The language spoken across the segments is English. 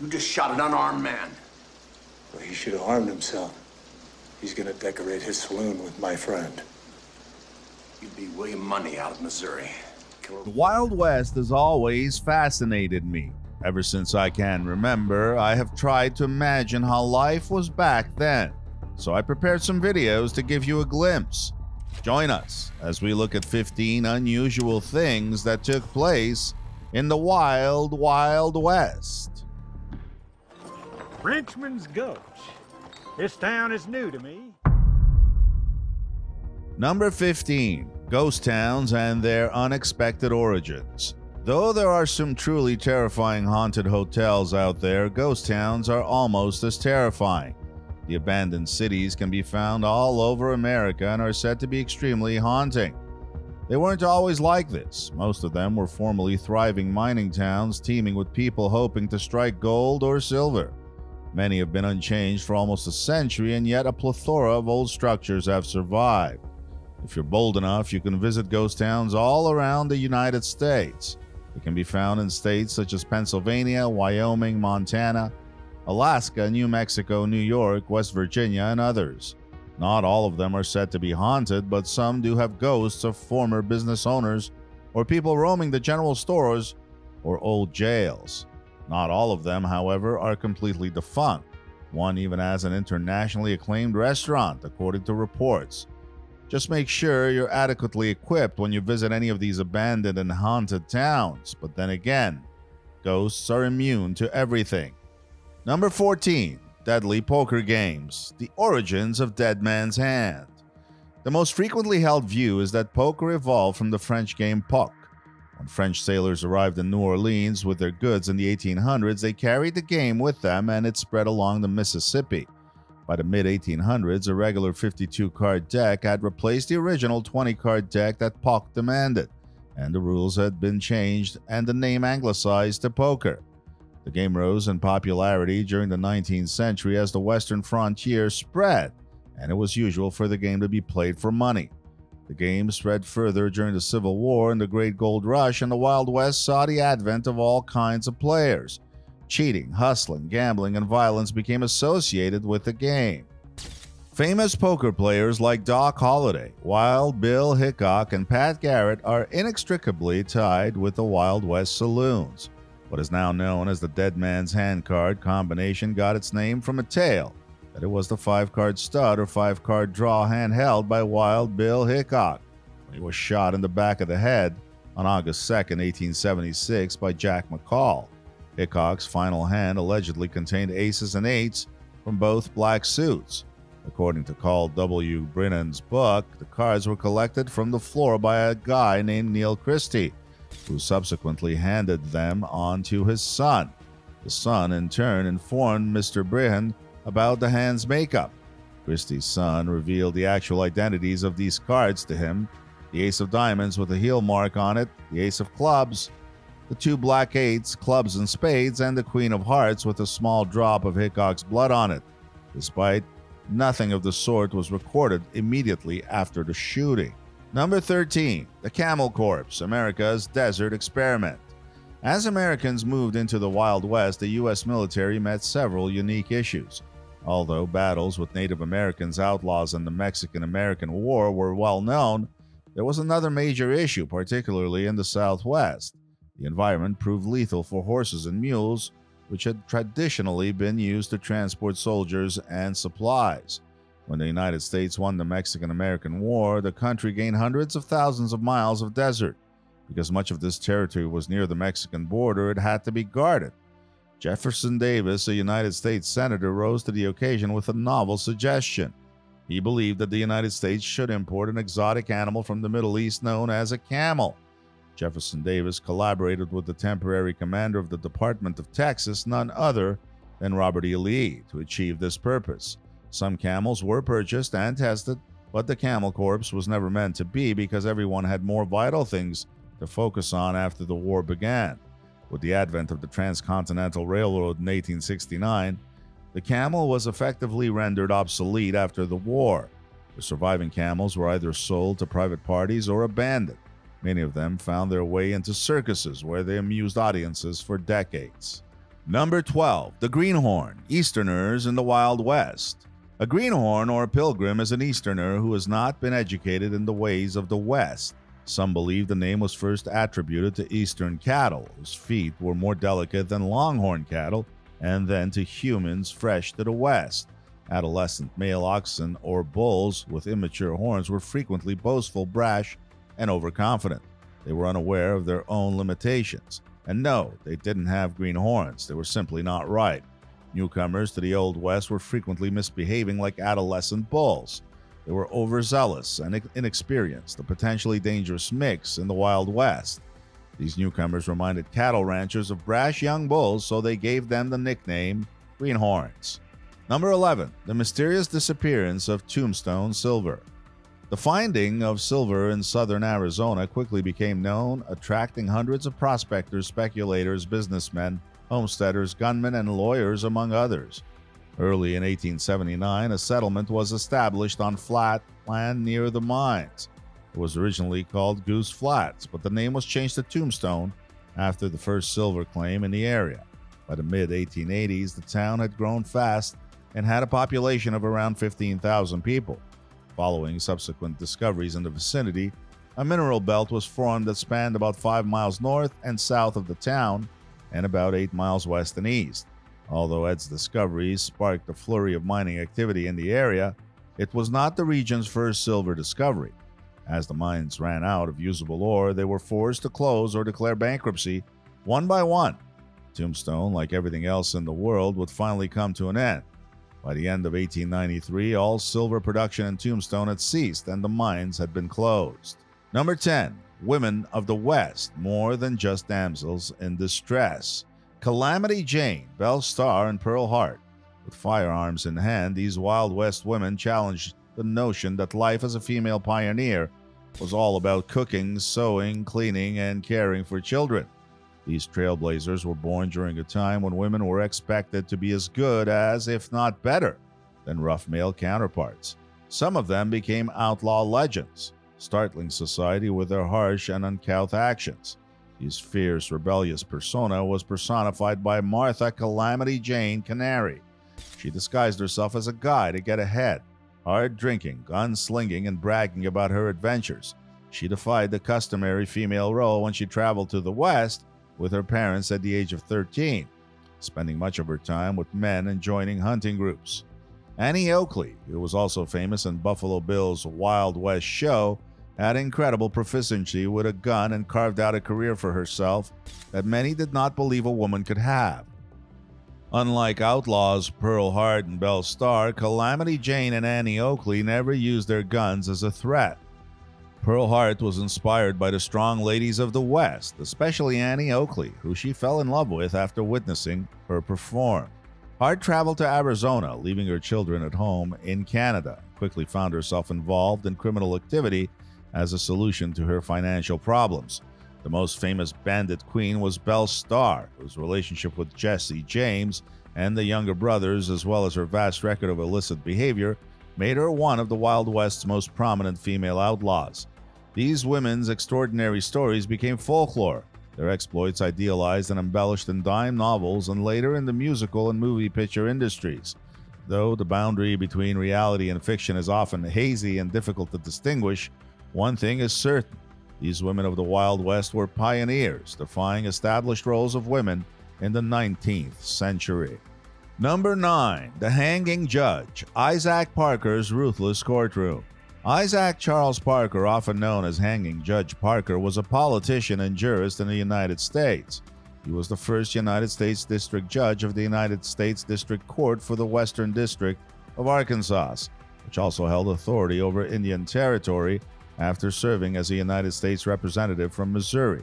You just shot an unarmed man. Well, he should have armed himself. He's gonna decorate his saloon with my friend. You'd be William Munny out of Missouri. The Wild West has always fascinated me. Ever since I can remember, I have tried to imagine how life was back then. So I prepared some videos to give you a glimpse. Join us as we look at 15 unusual things that took place in the wild, wild west. Frenchman's Gulch. This town is new to me. Number 15 Ghost Towns and Their Unexpected Origins. Though there are some truly terrifying haunted hotels out there, ghost towns are almost as terrifying. The abandoned cities can be found all over America and are said to be extremely haunting. They weren't always like this. Most of them were formerly thriving mining towns teeming with people hoping to strike gold or silver. Many have been unchanged for almost a century, and yet a plethora of old structures have survived. If you're bold enough, you can visit ghost towns all around the United States. They can be found in states such as Pennsylvania, Wyoming, Montana, Alaska, New Mexico, New York, West Virginia, and others. Not all of them are said to be haunted, but some do have ghosts of former business owners or people roaming the general stores or old jails. Not all of them, however, are completely defunct. One even has an internationally acclaimed restaurant, according to reports. Just make sure you're adequately equipped when you visit any of these abandoned and haunted towns. But then again, ghosts are immune to everything. Number 14 Deadly Poker Games The Origins of Dead Man's Hand. The most frequently held view is that poker evolved from the French game poque. When French sailors arrived in New Orleans with their goods in the 1800s, they carried the game with them and it spread along the Mississippi. By the mid 1800s, a regular 52 card deck had replaced the original 20 card deck that poque demanded, and the rules had been changed and the name anglicized to poker. The game rose in popularity during the 19th century as the western frontier spread, and it was usual for the game to be played for money. The game spread further during the Civil War and the Great Gold Rush, and the Wild West saw the advent of all kinds of players. Cheating, hustling, gambling, and violence became associated with the game. Famous poker players like Doc Holliday, Wild Bill Hickok, and Pat Garrett are inextricably tied with the Wild West saloons. What is now known as the Dead Man's Hand card combination got its name from a tale that it was the five card stud or five card draw hand held by Wild Bill Hickok when he was shot in the back of the head on August 2, 1876, by Jack McCall. Hickok's final hand allegedly contained aces and eights from both black suits. According to Carl W. Breihan's book, the cards were collected from the floor by a guy named Neil Christy, who subsequently handed them on to his son. The son, in turn, informed Mr. Breihan about the hand's makeup. Christy's son revealed the actual identities of these cards to him the ace of diamonds with a heel mark on it, the ace of clubs, the two black eights, clubs and spades, and the queen of hearts with a small drop of Hickok's blood on it. Despite nothing of the sort was recorded immediately after the shooting. Number 13, the Camel Corps, America's desert experiment. As Americans moved into the Wild West, the U.S. military met several unique issues. Although battles with Native Americans, outlaws, and the Mexican American War were well known, there was another major issue, particularly in the Southwest. The environment proved lethal for horses and mules, which had traditionally been used to transport soldiers and supplies. When the United States won the Mexican American War, the country gained hundreds of thousands of miles of desert. Because much of this territory was near the Mexican border, it had to be guarded. Jefferson Davis, a United States Senator, rose to the occasion with a novel suggestion. He believed that the United States should import an exotic animal from the Middle East known as a camel. Jefferson Davis collaborated with the temporary commander of the Department of Texas, none other than Robert E. Lee, to achieve this purpose. Some camels were purchased and tested, but the Camel Corps was never meant to be because everyone had more vital things to focus on after the war began. With the advent of the Transcontinental Railroad in 1869, the camel was effectively rendered obsolete after the war. The surviving camels were either sold to private parties or abandoned. Many of them found their way into circuses where they amused audiences for decades. Number 12. The Greenhorn, Easterners in the Wild West. A greenhorn or a pilgrim is an Easterner who has not been educated in the ways of the West. Some believe the name was first attributed to Eastern cattle, whose feet were more delicate than longhorn cattle, and then to humans fresh to the West. Adolescent male oxen or bulls with immature horns were frequently boastful, brash, and overconfident. They were unaware of their own limitations. And no, they didn't have green horns, they were simply not right. Newcomers to the Old West were frequently misbehaving like adolescent bulls. They were overzealous and inexperienced, a potentially dangerous mix in the Wild West. These newcomers reminded cattle ranchers of brash young bulls, so they gave them the nickname Greenhorns. Number 11. The mysterious disappearance of Tombstone Silver. The finding of silver in southern Arizona quickly became known, attracting hundreds of prospectors, speculators, businessmen, homesteaders, gunmen, and lawyers, among others. Early in 1879, a settlement was established on flat land near the mines. It was originally called Goose Flats, but the name was changed to Tombstone after the first silver claim in the area. By the mid 1880s, the town had grown fast and had a population of around 15,000 people. Following subsequent discoveries in the vicinity, a mineral belt was formed that spanned about 5 miles north and south of the town and about 8 miles west and east. Although Ed's discoveries sparked a flurry of mining activity in the area, it was not the region's first silver discovery. As the mines ran out of usable ore, they were forced to close or declare bankruptcy one by one. Tombstone, like everything else in the world, would finally come to an end. By the end of 1893, all silver production in Tombstone had ceased and the mines had been closed. Number 10. Women of the West, more than just damsels in distress. Calamity Jane, Belle Starr, and Pearl Hart. With firearms in hand, these Wild West women challenged the notion that life as a female pioneer was all about cooking, sewing, cleaning, and caring for children. These trailblazers were born during a time when women were expected to be as good as, if not better, than rough male counterparts. Some of them became outlaw legends, startling society with their harsh and uncouth actions. His fierce, rebellious persona was personified by Martha Calamity Jane Canary. She disguised herself as a guy to get ahead, hard drinking, gunslinging, and bragging about her adventures. She defied the customary female role when she traveled to the West with her parents at the age of 13, spending much of her time with men and joining hunting groups. Annie Oakley, who was also famous in Buffalo Bill's Wild West show, had incredible proficiency with a gun and carved out a career for herself that many did not believe a woman could have. Unlike outlaws Pearl Hart and Belle Starr, Calamity Jane and Annie Oakley never used their guns as a threat. Pearl Hart was inspired by the strong ladies of the West, especially Annie Oakley, who she fell in love with after witnessing her perform. Hart traveled to Arizona, leaving her children at home in Canada, quickly found herself involved in criminal activity as a solution to her financial problems. The most famous bandit queen was Belle Starr, whose relationship with Jesse James and the younger brothers, as well as her vast record of illicit behavior, made her one of the Wild West's most prominent female outlaws. These women's extraordinary stories became folklore, their exploits idealized and embellished in dime novels and later in the musical and movie picture industries. Though the boundary between reality and fiction is often hazy and difficult to distinguish, one thing is certain these women of the Wild West were pioneers, defying established roles of women in the 19th century. Number 9. The Hanging Judge Isaac Parker's Ruthless Courtroom. Isaac Charles Parker, often known as Hanging Judge Parker, was a politician and jurist in the United States. He was the first United States District Judge of the United States District Court for the Western District of Arkansas, which also held authority over Indian Territory after serving as a United States representative from Missouri.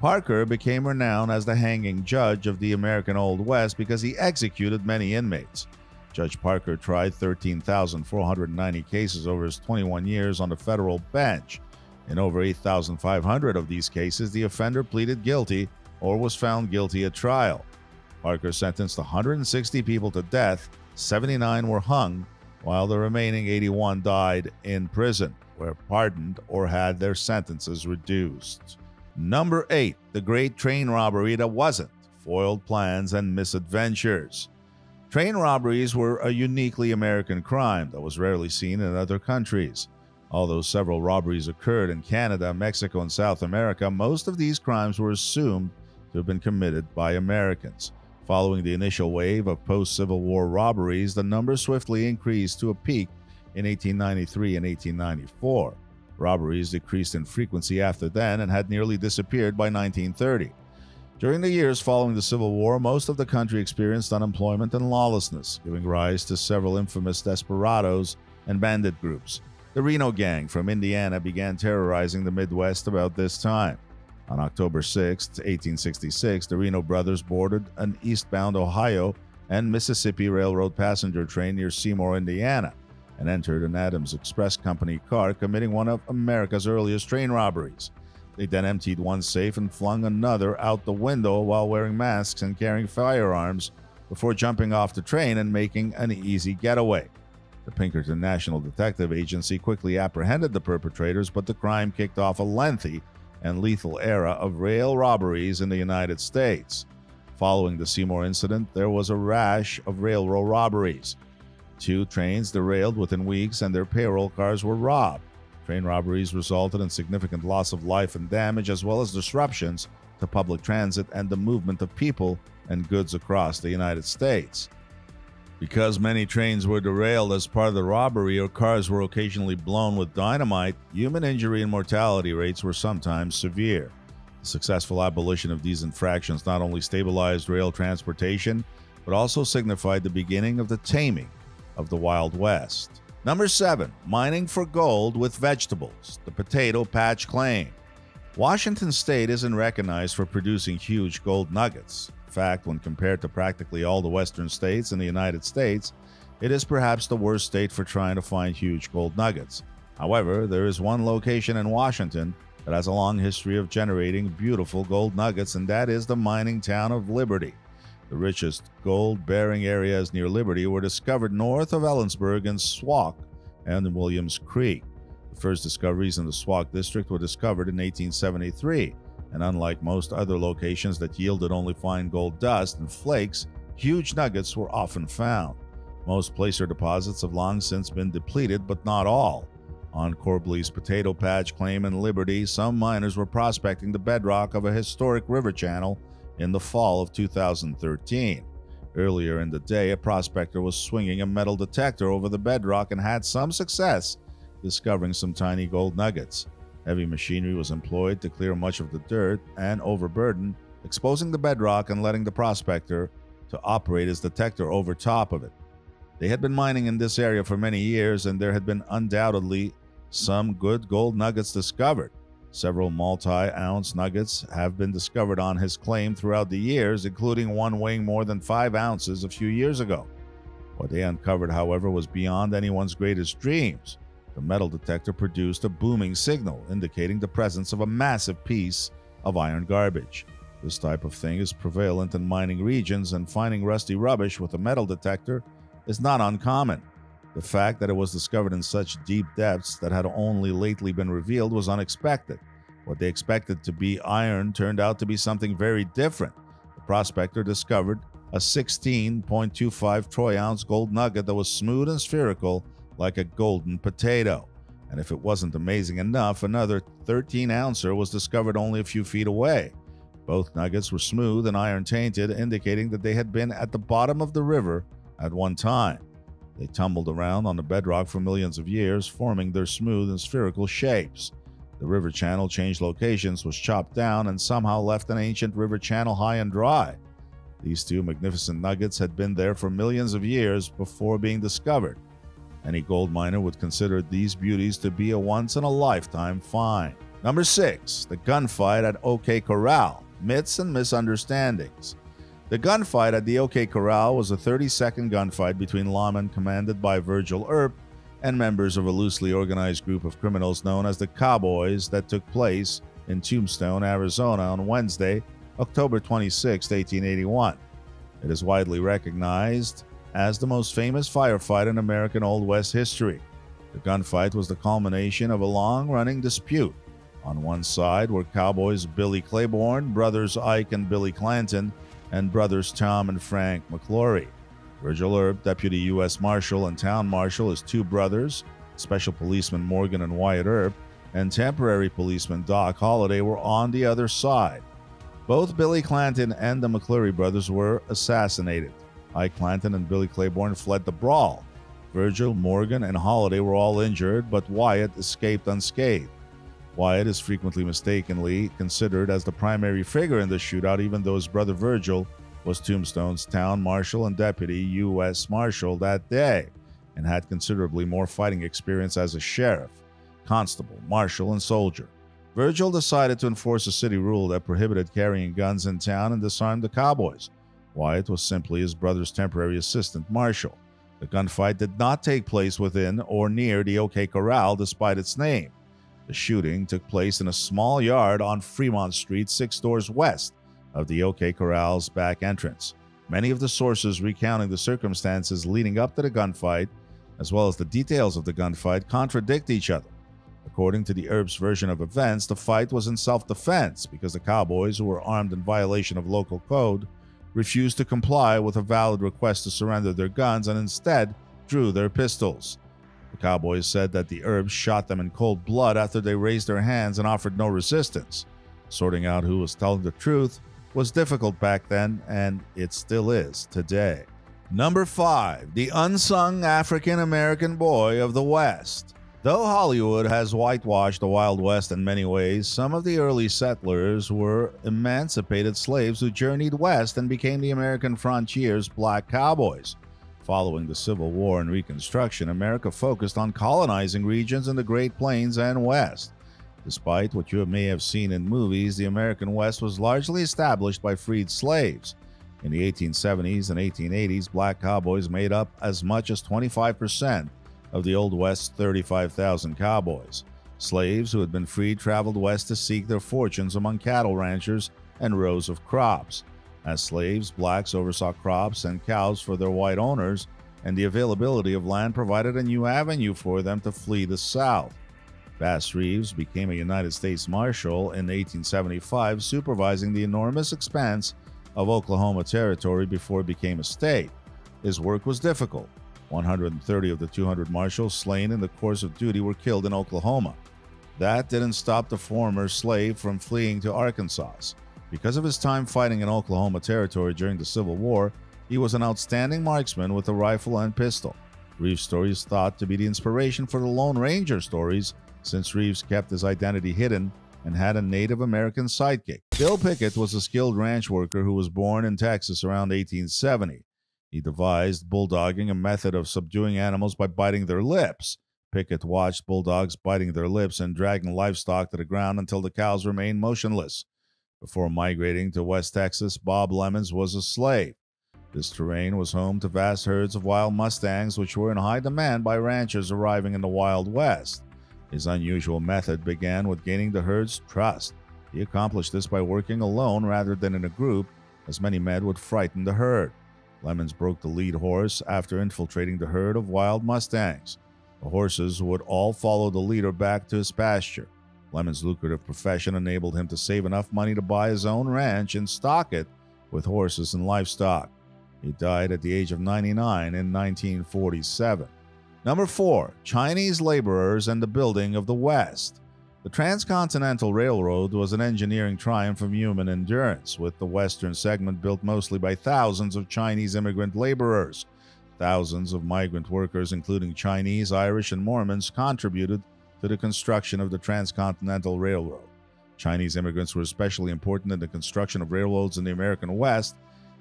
Parker became renowned as the hanging judge of the American Old West because he executed many inmates. Judge Parker tried 13,490 cases over his 21 years on the federal bench. In over 8,500 of these cases, the offender pleaded guilty or was found guilty at trial. Parker sentenced 160 people to death, 79 were hung, while the remaining 81 died in prison were pardoned or had their sentences reduced. Number 8. The Great Train Robbery That Wasn't foiled plans and misadventures. Train robberies were a uniquely American crime that was rarely seen in other countries. Although several robberies occurred in Canada, Mexico, and South America, most of these crimes were assumed to have been committed by Americans. Following the initial wave of post Civil War robberies, the number swiftly increased to a peak in 1893 and 1894. Robberies decreased in frequency after then and had nearly disappeared by 1930. During the years following the Civil War, most of the country experienced unemployment and lawlessness, giving rise to several infamous desperados and bandit groups. The Reno Gang from Indiana began terrorizing the Midwest about this time. On October 6, 1866, the Reno brothers boarded an eastbound Ohio and Mississippi Railroad passenger train near Seymour, Indiana, and entered an Adams Express Company car, committing one of America's earliest train robberies. They then emptied one safe and flung another out the window while wearing masks and carrying firearms before jumping off the train and making an easy getaway. The Pinkerton National Detective Agency quickly apprehended the perpetrators, but the crime kicked off a lengthy and lethal era of rail robberies in the United States. Following the Seymour incident, there was a rash of railroad robberies. Two trains derailed within weeks and their payroll cars were robbed. Train robberies resulted in significant loss of life and damage, as well as disruptions to public transit and the movement of people and goods across the United States. Because many trains were derailed as part of the robbery or cars were occasionally blown with dynamite, human injury and mortality rates were sometimes severe. The successful abolition of these infractions not only stabilized rail transportation, but also signified the beginning of the taming of the Wild West. Number 7. Mining for gold with vegetables. The Potato Patch Claim. Washington state isn't recognized for producing huge gold nuggets In fact, when compared to practically all the western states in the United States, it is perhaps the worst state for trying to find huge gold nuggets. However, there is one location in Washington that has a long history of generating beautiful gold nuggets, and that is the mining town of Liberty. The richest gold bearing areas near Liberty were discovered north of Ellensburg in Swauk and in Williams Creek. The first discoveries in the Swauk district were discovered in 1873 and unlike most other locations that yielded only fine gold dust and flakes, huge nuggets were often found. Most placer deposits have long since been depleted, but not all. On Corbley's Potato Patch claim in Liberty, some miners were prospecting the bedrock of a historic river channel in the fall of 2013. Earlier in the day, a prospector was swinging a metal detector over the bedrock and had some success discovering some tiny gold nuggets. Heavy machinery was employed to clear much of the dirt and overburden, exposing the bedrock and letting the prospector to operate his detector over top of it. They had been mining in this area for many years, and there had been undoubtedly some good gold nuggets discovered. Several multi ounce nuggets have been discovered on his claim throughout the years, including one weighing more than five ounces a few years ago. What they uncovered, however, was beyond anyone's greatest dreams. The metal detector produced a booming signal indicating the presence of a massive piece of iron garbage. This type of thing is prevalent in mining regions, and finding rusty rubbish with a metal detector is not uncommon. The fact that it was discovered in such deep depths that had only lately been revealed was unexpected. What they expected to be iron turned out to be something very different. The prospector discovered a 16.25 troy ounce gold nugget that was smooth and spherical like a golden potato. And if it wasn't amazing enough, another 13 ouncer was discovered only a few feet away. Both nuggets were smooth and iron tainted, indicating that they had been at the bottom of the river at one time. They tumbled around on the bedrock for millions of years, forming their smooth and spherical shapes. The river channel changed locations, was chopped down, and somehow left an ancient river channel high and dry. These two magnificent nuggets had been there for millions of years before being discovered. Any gold miner would consider these beauties to be a once in a lifetime find. Number 6. The gunfight at OK Corral Myths and Misunderstandings. The gunfight at the OK Corral was a 30 second gunfight between lawmen commanded by Virgil Earp and members of a loosely organized group of criminals known as the Cowboys that took place in Tombstone, Arizona on Wednesday, October 26, 1881. It is widely recognized as the most famous firefight in American Old West history. The gunfight was the culmination of a long running dispute. On one side were cowboys Billy Claiborne, brothers Ike and Billy Clanton, and brothers Tom and Frank McLaury. Virgil Earp, Deputy U.S. Marshal and Town Marshal, his two brothers, Special Policeman Morgan and Wyatt Earp, and Temporary Policeman Doc Holliday were on the other side. Both Billy Clanton and the McLaury brothers were assassinated. Ike Clanton and Billy Claiborne fled the brawl. Virgil, Morgan, and Holliday were all injured, but Wyatt escaped unscathed. Wyatt is frequently mistakenly considered as the primary figure in the shootout, even though his brother Virgil was Tombstone's town marshal and deputy U.S. Marshal that day and had considerably more fighting experience as a sheriff, constable, marshal, and soldier. Virgil decided to enforce a city rule that prohibited carrying guns in town and disarmed the cowboys. Wyatt was simply his brother's temporary assistant marshal. The gunfight did not take place within or near the OK Corral despite its name. The shooting took place in a small yard on Fremont Street, six doors west of the OK Corral's back entrance. Many of the sources recounting the circumstances leading up to the gunfight, as well as the details of the gunfight, contradict each other. According to the Earp's version of events, the fight was in self defense because the cowboys, who were armed in violation of local code, refused to comply with a valid request to surrender their guns and instead drew their pistols. Cowboys said that the Earps shot them in cold blood after they raised their hands and offered no resistance. Sorting out who was telling the truth was difficult back then, and it still is today. Number 5. The Unsung African American Boy of the West. Though Hollywood has whitewashed the Wild West in many ways, some of the early settlers were emancipated slaves who journeyed west and became the American frontier's black cowboys. Following the Civil War and Reconstruction, America focused on colonizing regions in the Great Plains and West. Despite what you may have seen in movies, the American West was largely established by freed slaves. In the 1870s and 1880s, black cowboys made up as much as 25% of the Old West's 35,000 cowboys. Slaves who had been freed traveled west to seek their fortunes among cattle ranchers and rows of crops. As slaves, blacks oversaw crops and cows for their white owners, and the availability of land provided a new avenue for them to flee the South. Bass Reeves became a United States Marshal in 1875, supervising the enormous expanse of Oklahoma Territory before it became a state. His work was difficult. 130 of the 200 marshals slain in the course of duty were killed in Oklahoma. That didn't stop the former slave from fleeing to Arkansas. Because of his time fighting in Oklahoma Territory during the Civil War, he was an outstanding marksman with a rifle and pistol. Reeves' story is thought to be the inspiration for the Lone Ranger stories, since Reeves kept his identity hidden and had a Native American sidekick. Bill Pickett was a skilled ranch worker who was born in Texas around 1870. He devised bulldogging, a method of subduing animals by biting their lips. Pickett watched bulldogs biting their lips and dragging livestock to the ground until the cows remained motionless. Before migrating to West Texas, Bob Lemmons was a slave. This terrain was home to vast herds of wild mustangs, which were in high demand by ranchers arriving in the Wild West. His unusual method began with gaining the herd's trust. He accomplished this by working alone rather than in a group, as many men would frighten the herd. Lemmons broke the lead horse after infiltrating the herd of wild mustangs. The horses would all follow the leader back to his pasture. Lemon's lucrative profession enabled him to save enough money to buy his own ranch and stock it with horses and livestock. He died at the age of 99 in 1947. Number 4. Chinese laborers and the building of the West. The Transcontinental Railroad was an engineering triumph of human endurance, with the western segment built mostly by thousands of Chinese immigrant laborers. Thousands of migrant workers, including Chinese, Irish, and Mormons, contributed to the construction of the Transcontinental Railroad. Chinese immigrants were especially important in the construction of railroads in the American West,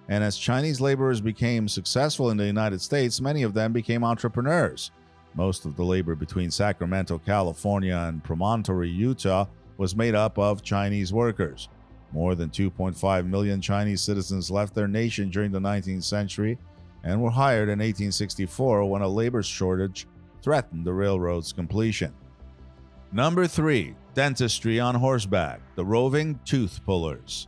and as Chinese laborers became successful in the United States, many of them became entrepreneurs. Most of the labor between Sacramento, California, and Promontory, Utah, was made up of Chinese workers. More than 2.5 million Chinese citizens left their nation during the 19th century and were hired in 1864 when a labor shortage threatened the railroad's completion. Number 3. Dentistry on horseback, the roving tooth pullers.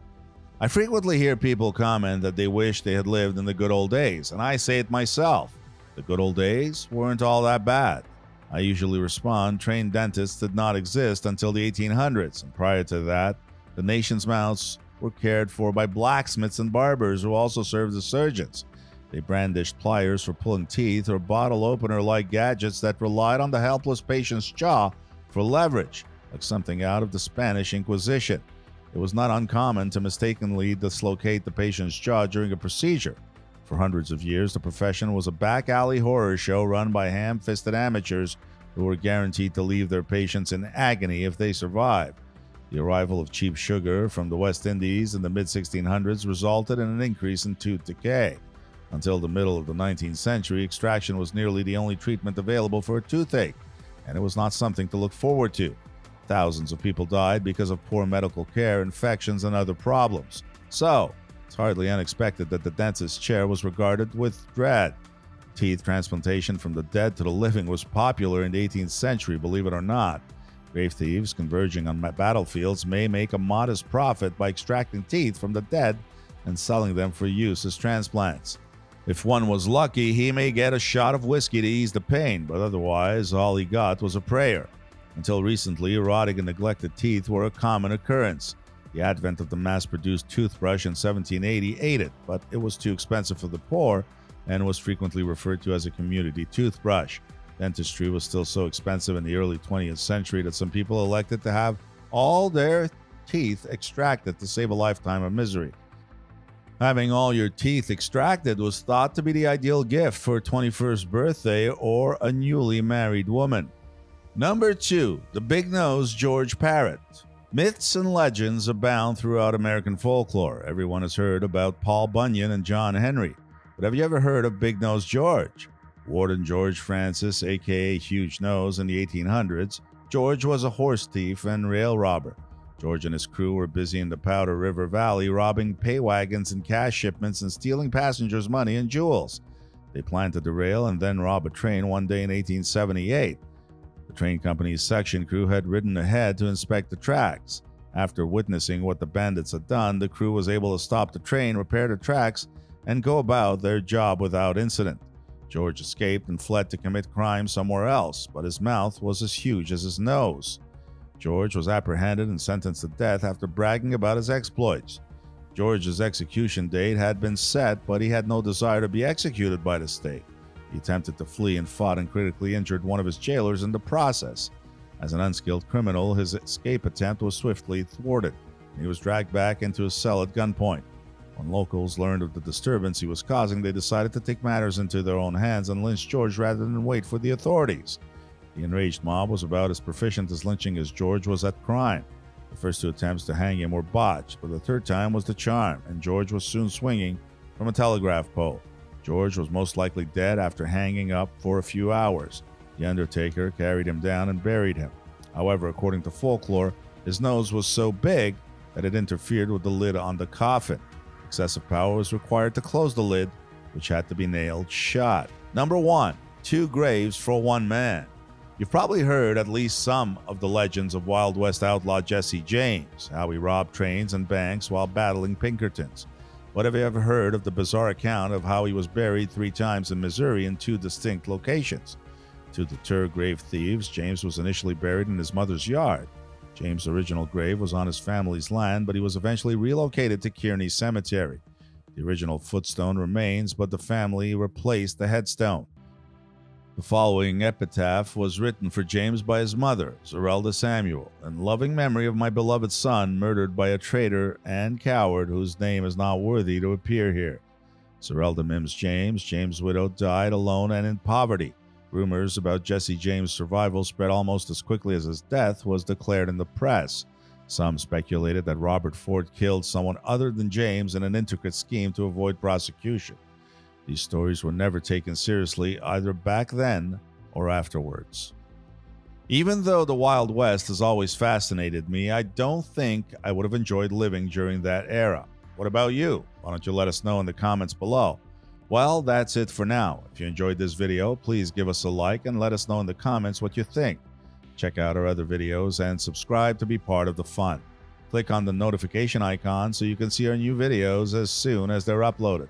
I frequently hear people comment that they wish they had lived in the good old days, and I say it myself. The good old days weren't all that bad. I usually respond trained dentists did not exist until the 1800s, and prior to that, the nation's mouths were cared for by blacksmiths and barbers who also served as surgeons. They brandished pliers for pulling teeth or bottle opener like gadgets that relied on the helpless patient's jaw for leverage, like something out of the Spanish Inquisition. It was not uncommon to mistakenly dislocate the patient's jaw during a procedure. For hundreds of years, the profession was a back alley horror show run by ham fisted amateurs who were guaranteed to leave their patients in agony if they survived. The arrival of cheap sugar from the West Indies in the mid 1600s resulted in an increase in tooth decay. Until the middle of the 19th century, extraction was nearly the only treatment available for a toothache, and it was not something to look forward to. Thousands of people died because of poor medical care, infections, and other problems. So, it's hardly unexpected that the dentist's chair was regarded with dread. Teeth transplantation from the dead to the living was popular in the 18th century, believe it or not. Grave thieves converging on battlefields may make a modest profit by extracting teeth from the dead and selling them for use as transplants. If one was lucky, he may get a shot of whiskey to ease the pain, but otherwise, all he got was a prayer. Until recently, rotting and neglected teeth were a common occurrence. The advent of the mass produced toothbrush in 1780 aided, it, but it was too expensive for the poor and was frequently referred to as a community toothbrush. Dentistry was still so expensive in the early 20th century that some people elected to have all their teeth extracted to save a lifetime of misery. Having all your teeth extracted was thought to be the ideal gift for a 21st birthday or a newly married woman. Number 2. The Big Nose George Parrott. Myths and legends abound throughout American folklore. Everyone has heard about Paul Bunyan and John Henry. But have you ever heard of Big Nose George? Warden George Francis, aka Huge Nose, in the 1800s, George was a horse thief and rail robber. George and his crew were busy in the Powder River Valley robbing pay wagons and cash shipments and stealing passengers' money and jewels. They planned to derail and then rob a train one day in 1878. The train company's section crew had ridden ahead to inspect the tracks. After witnessing what the bandits had done, the crew was able to stop the train, repair the tracks, and go about their job without incident. George escaped and fled to commit crime somewhere else, but his mouth was as huge as his nose. George was apprehended and sentenced to death after bragging about his exploits. George's execution date had been set, but he had no desire to be executed by the state. He attempted to flee and fought and critically injured one of his jailers in the process. As an unskilled criminal, his escape attempt was swiftly thwarted. and He was dragged back into his cell at gunpoint. When locals learned of the disturbance he was causing, they decided to take matters into their own hands and lynch George rather than wait for the authorities. The enraged mob was about as proficient as lynching as George was at crime. The first two attempts to hang him were botched, but the third time was the charm, and George was soon swinging from a telegraph pole. George was most likely dead after hanging up for a few hours. The undertaker carried him down and buried him. However, according to folklore, his nose was so big that it interfered with the lid on the coffin. Excessive power was required to close the lid, which had to be nailed shut. Number one, two graves for one man. You've probably heard at least some of the legends of Wild West outlaw Jesse James, how he robbed trains and banks while battling Pinkertons. But have you ever heard of the bizarre account of how he was buried three times in Missouri in two distinct locations? To deter grave thieves, James was initially buried in his mother's yard. James' original grave was on his family's land, but he was eventually relocated to Kearney Cemetery. The original footstone remains, but the family replaced the headstone. The following epitaph was written for James by his mother, Zerelda Samuel, in loving memory of my beloved son murdered by a traitor and coward whose name is not worthy to appear here. Zerelda Mimms James, James' widow, died alone and in poverty. Rumors about Jesse James' survival spread almost as quickly as his death was declared in the press. Some speculated that Robert Ford killed someone other than James in an intricate scheme to avoid prosecution. These stories were never taken seriously either back then or afterwards. Even though the Wild West has always fascinated me, I don't think I would have enjoyed living during that era. What about you? Why don't you let us know in the comments below? Well, that's it for now. If you enjoyed this video, please give us a like and let us know in the comments what you think. Check out our other videos and subscribe to be part of the fun. Click on the notification icon so you can see our new videos as soon as they're uploaded.